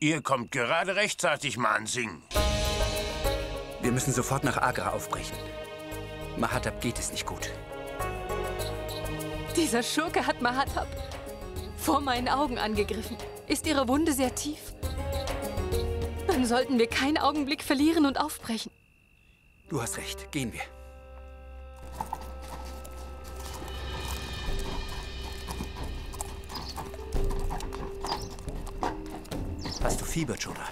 Ihr kommt gerade rechtzeitig, Mansing. Wir müssen sofort nach Agra aufbrechen. Mahatab geht es nicht gut. Dieser Schurke hat Mahatab vor meinen Augen angegriffen. Ist ihre Wunde sehr tief? Dann sollten wir keinen Augenblick verlieren und aufbrechen. Du hast recht. Gehen wir. Hast du Fieber, Joda?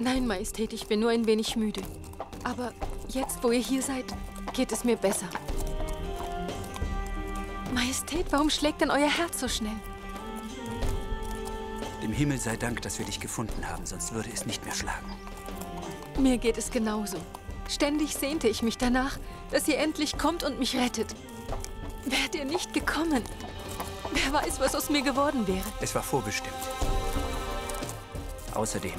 Nein, Majestät, ich bin nur ein wenig müde. Aber jetzt, wo ihr hier seid, geht es mir besser. Majestät, warum schlägt denn euer Herz so schnell? Dem Himmel sei Dank, dass wir dich gefunden haben, sonst würde es nicht mehr schlagen. Mir geht es genauso. Ständig sehnte ich mich danach, dass ihr endlich kommt und mich rettet. Wärt ihr nicht gekommen, wer weiß, was aus mir geworden wäre. Es war vorbestimmt. Außerdem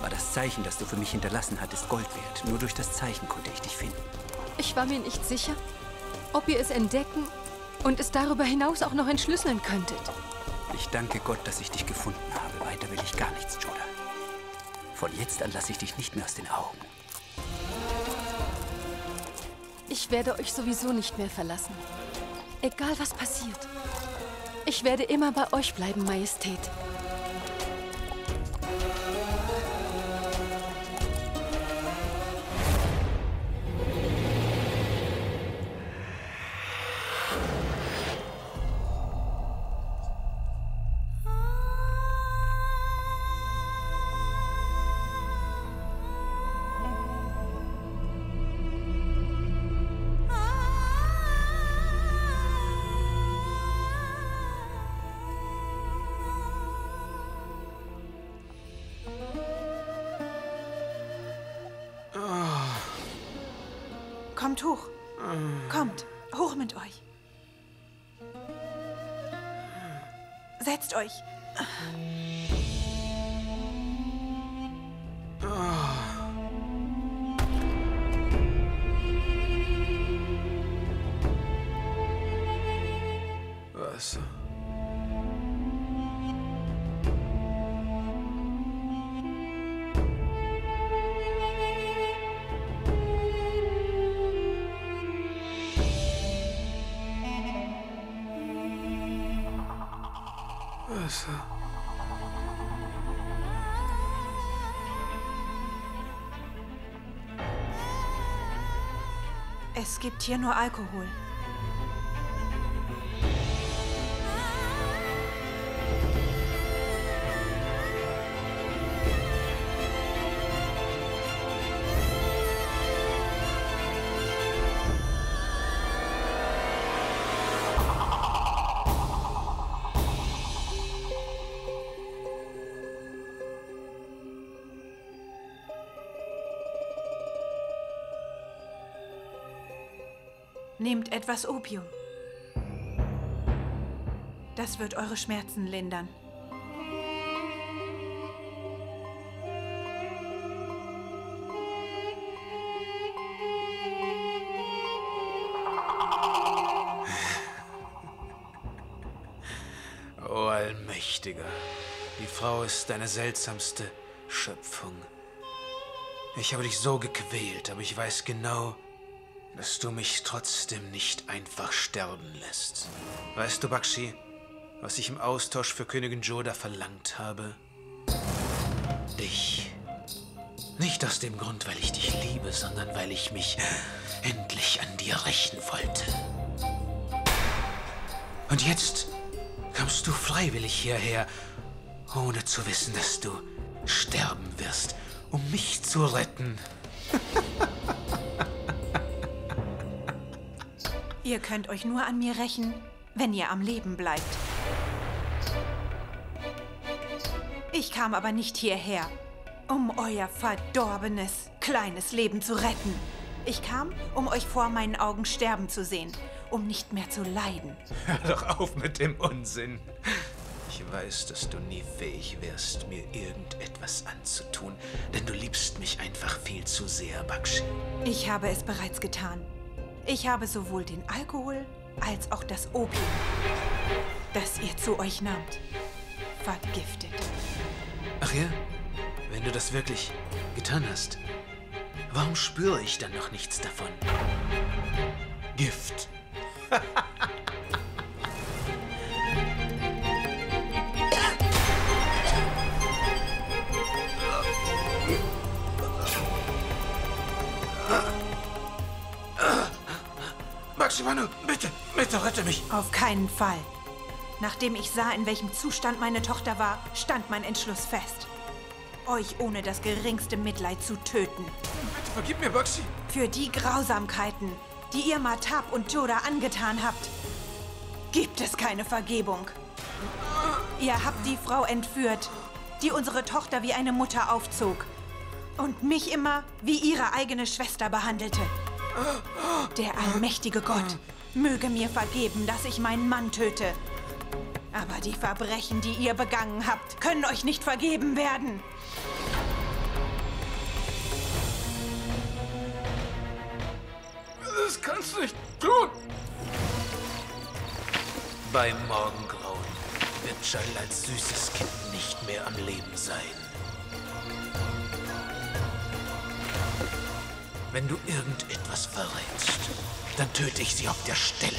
war das Zeichen, das du für mich hinterlassen hattest, Gold wert. Nur durch das Zeichen konnte ich dich finden. Ich war mir nicht sicher, ob ihr es entdecken und es darüber hinaus auch noch entschlüsseln könntet. Ich danke Gott, dass ich dich gefunden habe. Weiter will ich gar nichts, Joda. Von jetzt an lasse ich dich nicht mehr aus den Augen. Ich werde euch sowieso nicht mehr verlassen. Egal was passiert. Ich werde immer bei euch bleiben, Majestät. Kommt hoch. Kommt, hoch mit euch. Setzt euch. Es gibt hier nur Alkohol. Nehmt etwas Opium. Das wird eure Schmerzen lindern. Oh Allmächtiger, die Frau ist deine seltsamste Schöpfung. Ich habe dich so gequält, aber ich weiß genau, dass du mich trotzdem nicht einfach sterben lässt. Weißt du, Bakshi, was ich im Austausch für Königin Joda verlangt habe? Dich. Nicht aus dem Grund, weil ich dich liebe, sondern weil ich mich endlich an dir rächen wollte. Und jetzt kommst du freiwillig hierher, ohne zu wissen, dass du sterben wirst, um mich zu retten. Ihr könnt euch nur an mir rächen, wenn ihr am Leben bleibt. Ich kam aber nicht hierher, um euer verdorbenes, kleines Leben zu retten. Ich kam, um euch vor meinen Augen sterben zu sehen, um nicht mehr zu leiden. Hör doch auf mit dem Unsinn. Ich weiß, dass du nie fähig wirst, mir irgendetwas anzutun, denn du liebst mich einfach viel zu sehr, Bakshi. Ich habe es bereits getan. Ich habe sowohl den Alkohol als auch das Opium, das ihr zu euch nahmt, vergiftet. Ach ja? Wenn du das wirklich getan hast, warum spüre ich dann noch nichts davon? Gift. Maximano, bitte, bitte rette mich. Auf keinen Fall. Nachdem ich sah, in welchem Zustand meine Tochter war, stand mein Entschluss fest. Euch ohne das geringste Mitleid zu töten. Bitte vergib mir, Baxi. Für die Grausamkeiten, die ihr Matab und Joda angetan habt, gibt es keine Vergebung. Ihr habt die Frau entführt, die unsere Tochter wie eine Mutter aufzog und mich immer wie ihre eigene Schwester behandelte. Der allmächtige Gott möge mir vergeben, dass ich meinen Mann töte. Aber die Verbrechen, die ihr begangen habt, können euch nicht vergeben werden. Das kannst du nicht tun. Beim Morgengrauen wird Jalil als süßes Kind nicht mehr am Leben sein. Wenn du irgendetwas verrätst, dann töte ich sie auf der Stelle.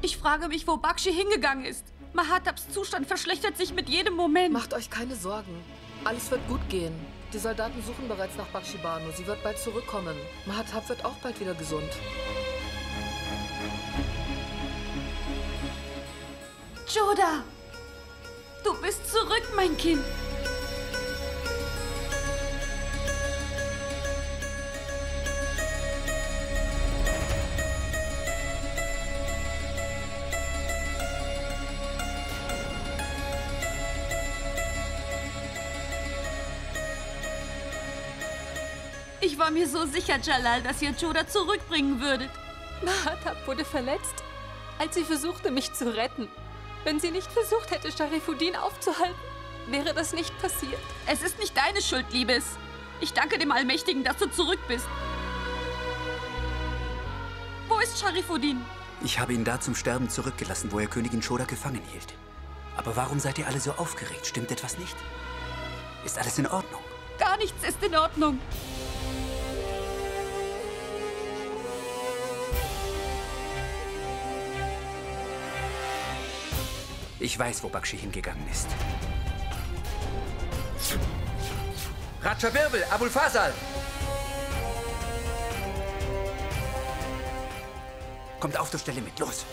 Ich frage mich, wo Bakshi hingegangen ist. Mahatabs Zustand verschlechtert sich mit jedem Moment. Macht euch keine Sorgen. Alles wird gut gehen. Die Soldaten suchen bereits nach Bakshi Banu. Sie wird bald zurückkommen. Mahatab wird auch bald wieder gesund. Joda! Du bist zurück, mein Kind. Ich war mir so sicher, Jalal, dass ihr Joda zurückbringen würdet. Mahatab wurde verletzt, als sie versuchte, mich zu retten. Wenn sie nicht versucht hätte, Sharifuddin aufzuhalten, wäre das nicht passiert. Es ist nicht deine Schuld, Liebes. Ich danke dem Allmächtigen, dass du zurück bist. Wo ist Sharifuddin? Ich habe ihn da zum Sterben zurückgelassen, wo er Königin Shoda gefangen hielt. Aber warum seid ihr alle so aufgeregt? Stimmt etwas nicht? Ist alles in Ordnung? Gar nichts ist in Ordnung. Ich weiß, wo Bakshi hingegangen ist. Raja Wirbel, Abul Fasal! Kommt auf zur Stelle mit, los!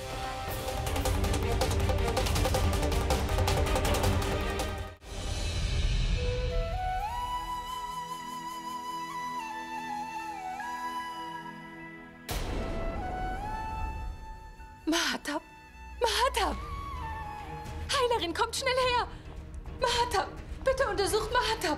Mahatab! Mahatab! Heilerin, kommt schnell her! Mahatab! Bitte untersucht Mahatab!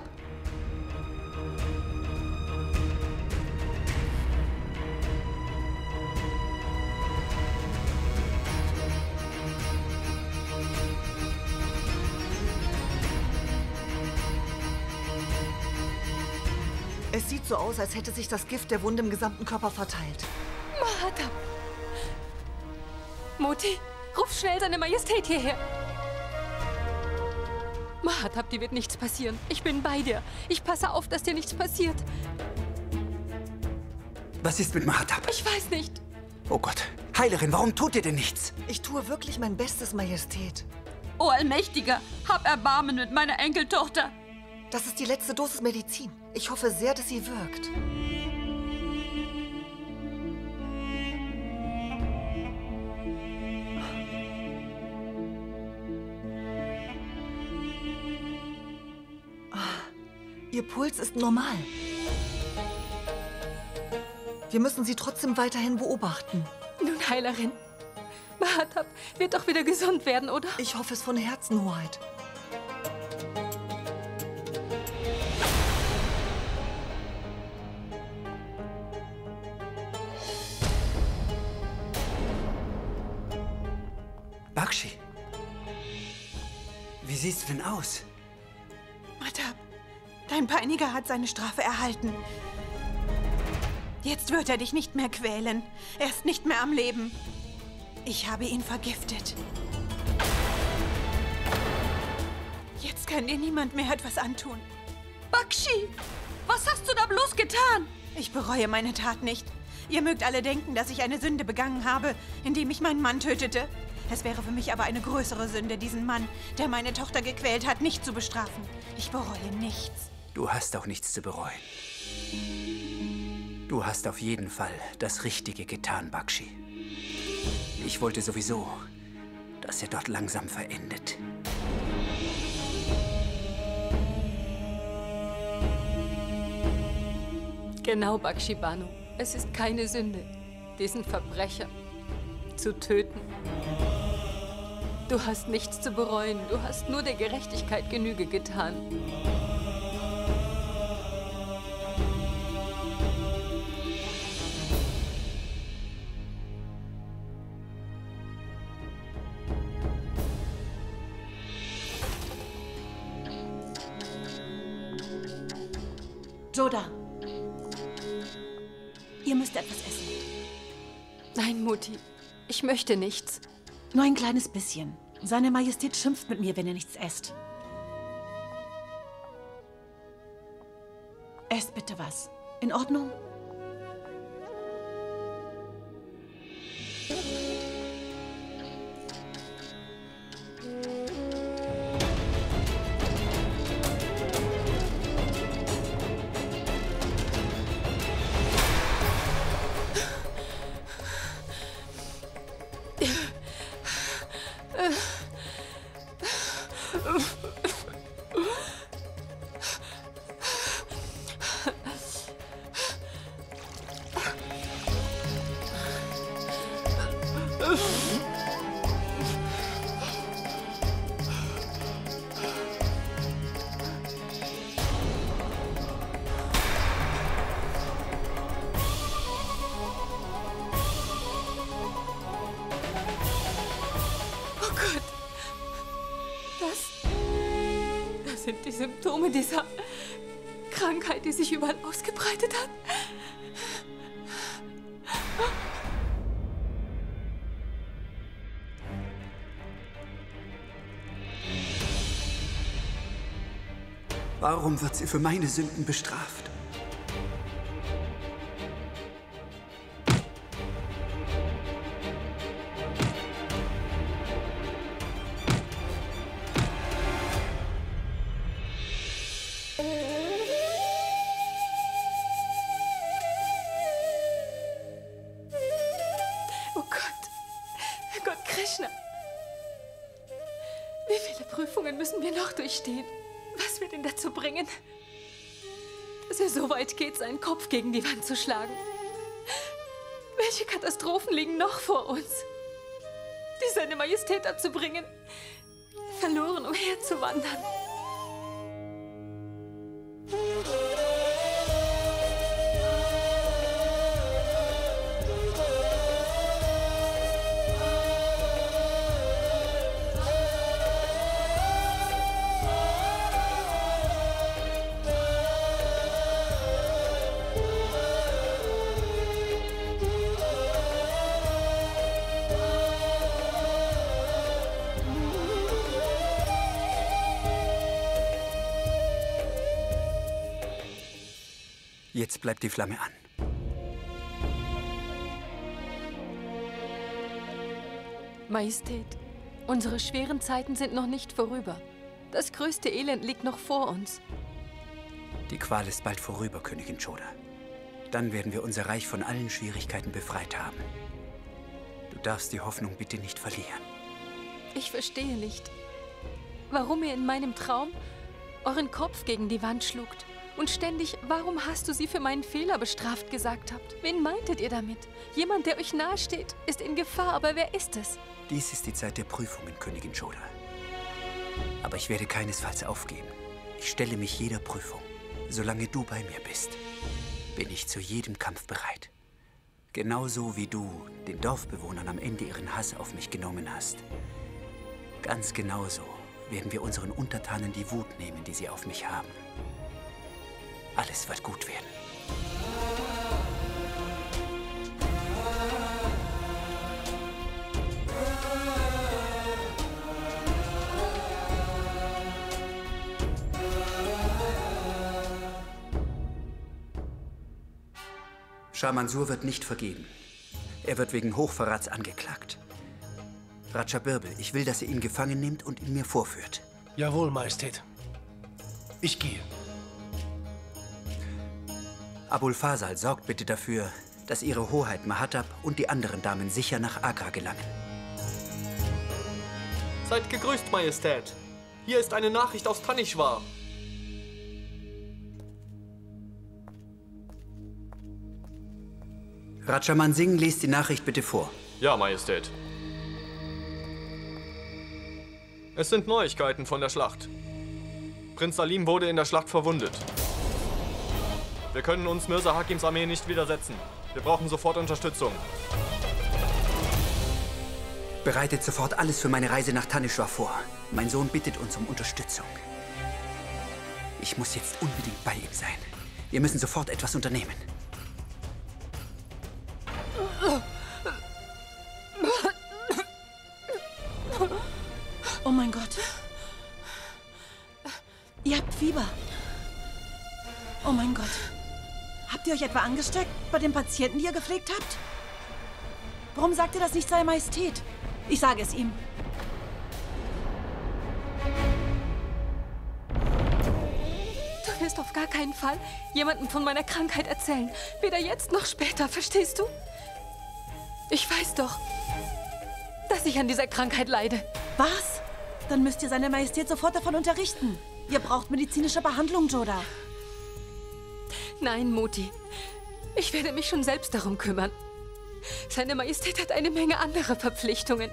Es sieht so aus, als hätte sich das Gift der Wunde im gesamten Körper verteilt. Mahatab! Moti, ruf schnell seine Majestät hierher! Mahatab, dir wird nichts passieren. Ich bin bei dir. Ich passe auf, dass dir nichts passiert. Was ist mit Mahatab? Ich weiß nicht. Oh Gott. Heilerin, warum tut ihr denn nichts? Ich tue wirklich mein Bestes, Majestät. O Allmächtiger, hab Erbarmen mit meiner Enkeltochter. Das ist die letzte Dosis Medizin. Ich hoffe sehr, dass sie wirkt. Ihr Puls ist normal. Wir müssen sie trotzdem weiterhin beobachten. Nun, Heilerin, Mahatab wird doch wieder gesund werden, oder? Ich hoffe es von Herzen, Hoheit. Bakshi, wie sieht's denn aus? Peiniger hat seine Strafe erhalten. Jetzt wird er dich nicht mehr quälen. Er ist nicht mehr am Leben. Ich habe ihn vergiftet. Jetzt kann dir niemand mehr etwas antun. Bakshi, was hast du da bloß getan? Ich bereue meine Tat nicht. Ihr mögt alle denken, dass ich eine Sünde begangen habe, indem ich meinen Mann tötete. Es wäre für mich aber eine größere Sünde, diesen Mann, der meine Tochter gequält hat, nicht zu bestrafen. Ich bereue nichts. Du hast auch nichts zu bereuen. Du hast auf jeden Fall das Richtige getan, Bakshi. Ich wollte sowieso, dass er dort langsam verendet. Genau, Bakshi Banu. Es ist keine Sünde, diesen Verbrecher zu töten. Du hast nichts zu bereuen. Du hast nur der Gerechtigkeit Genüge getan. Möchte nichts. Nur ein kleines bisschen. Seine Majestät schimpft mit mir, wenn ihr nichts esst. Esst bitte was. In Ordnung? Sind die Symptome dieser Krankheit, die sich überall ausgebreitet hat. Warum wird sie für meine Sünden bestraft? Dass er so weit geht, seinen Kopf gegen die Wand zu schlagen? Welche Katastrophen liegen noch vor uns? Die seine Majestät dazu bringen, verloren umherzuwandern. Jetzt bleibt die Flamme an. Majestät, unsere schweren Zeiten sind noch nicht vorüber. Das größte Elend liegt noch vor uns. Die Qual ist bald vorüber, Königin Choda. Dann werden wir unser Reich von allen Schwierigkeiten befreit haben. Du darfst die Hoffnung bitte nicht verlieren. Ich verstehe nicht, warum ihr in meinem Traum euren Kopf gegen die Wand schlugt und ständig, warum hast du sie für meinen Fehler bestraft gesagt habt. Wen meintet ihr damit? Jemand, der euch nahesteht, ist in Gefahr, aber wer ist es? Dies ist die Zeit der Prüfungen, Königin Choda. Aber ich werde keinesfalls aufgeben. Ich stelle mich jeder Prüfung. Solange du bei mir bist, bin ich zu jedem Kampf bereit. Genauso wie du den Dorfbewohnern am Ende ihren Hass auf mich genommen hast, Ganz genauso werden wir unseren Untertanen die Wut nehmen, die sie auf mich haben. Alles wird gut werden. Shah Mansur wird nicht vergeben. Er wird wegen Hochverrats angeklagt. Raja Birbel, ich will, dass ihr ihn gefangen nimmt und ihn mir vorführt. Jawohl, Majestät. Ich gehe. Abul Fasal, sorgt bitte dafür, dass ihre Hoheit Mahatab und die anderen Damen sicher nach Agra gelangen. Seid gegrüßt, Majestät. Hier ist eine Nachricht aus Tanishwar. Rajaman Singh, liest die Nachricht bitte vor. Ja, Majestät. Es sind Neuigkeiten von der Schlacht. Prinz Salim wurde in der Schlacht verwundet. Wir können uns Mirza Hakims Armee nicht widersetzen. Wir brauchen sofort Unterstützung. Bereitet sofort alles für meine Reise nach Tanishwar vor. Mein Sohn bittet uns um Unterstützung. Ich muss jetzt unbedingt bei ihm sein. Wir müssen sofort etwas unternehmen. Oh mein Gott. Ihr habt Fieber. Oh mein Gott. Habt ihr euch etwa angesteckt bei den Patienten, die ihr gepflegt habt? Warum sagt ihr das nicht seiner Majestät? Ich sage es ihm. Du wirst auf gar keinen Fall jemandem von meiner Krankheit erzählen. Weder jetzt noch später, verstehst du? Ich weiß doch, dass ich an dieser Krankheit leide. Was? Dann müsst ihr seine Majestät sofort davon unterrichten. Ihr braucht medizinische Behandlung, Joda. Nein, Mutti. Ich werde mich schon selbst darum kümmern. Seine Majestät hat eine Menge anderer Verpflichtungen.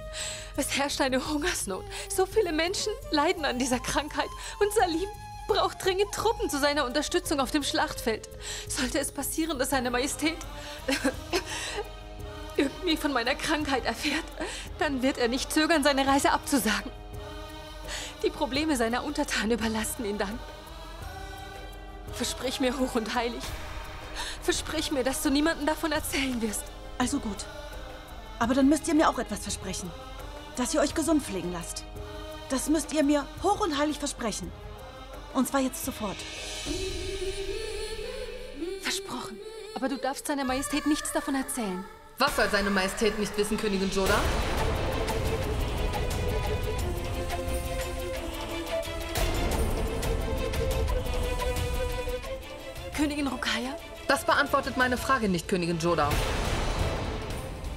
Es herrscht eine Hungersnot. So viele Menschen leiden an dieser Krankheit. Und Salim braucht dringend Truppen zu seiner Unterstützung auf dem Schlachtfeld. Sollte es passieren, dass seine Majestät irgendwie von meiner Krankheit erfährt, dann wird er nicht zögern, seine Reise abzusagen. Die Probleme seiner Untertanen überlasten ihn dann. Versprich mir hoch und heilig. Versprich mir, dass du niemandem davon erzählen wirst. Also gut. Aber dann müsst ihr mir auch etwas versprechen. Dass ihr euch gesund pflegen lasst. Das müsst ihr mir hoch und heilig versprechen. Und zwar jetzt sofort. Versprochen. Aber du darfst seiner Majestät nichts davon erzählen. Was soll seine Majestät nicht wissen, Königin Joda? Königin Rukaya? Das beantwortet meine Frage nicht, Königin Joda.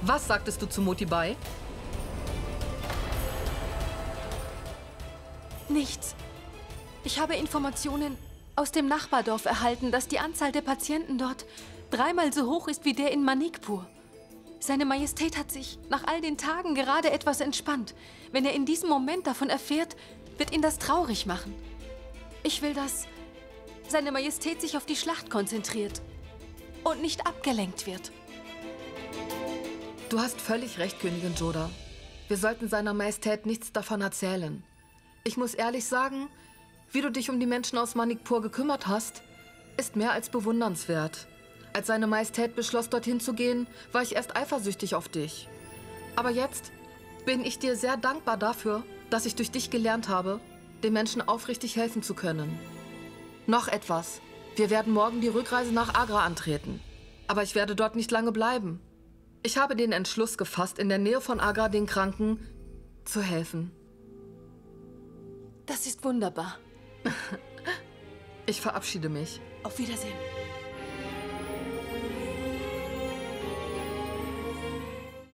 Was sagtest du zu Motibai? Nichts. Ich habe Informationen aus dem Nachbardorf erhalten, dass die Anzahl der Patienten dort dreimal so hoch ist wie der in Manikpur. Seine Majestät hat sich nach all den Tagen gerade etwas entspannt. Wenn er in diesem Moment davon erfährt, wird ihn das traurig machen. Ich will, dass seine Majestät sich auf die Schlacht konzentriert und nicht abgelenkt wird. Du hast völlig recht, Königin Joda. Wir sollten seiner Majestät nichts davon erzählen. Ich muss ehrlich sagen, wie du dich um die Menschen aus Manikpur gekümmert hast, ist mehr als bewundernswert. Als seine Majestät beschloss, dorthin zu gehen, war ich erst eifersüchtig auf dich. Aber jetzt bin ich dir sehr dankbar dafür, dass ich durch dich gelernt habe, den Menschen aufrichtig helfen zu können. Noch etwas. Wir werden morgen die Rückreise nach Agra antreten. Aber ich werde dort nicht lange bleiben. Ich habe den Entschluss gefasst, in der Nähe von Agra den Kranken zu helfen. Das ist wunderbar. Ich verabschiede mich. Auf Wiedersehen.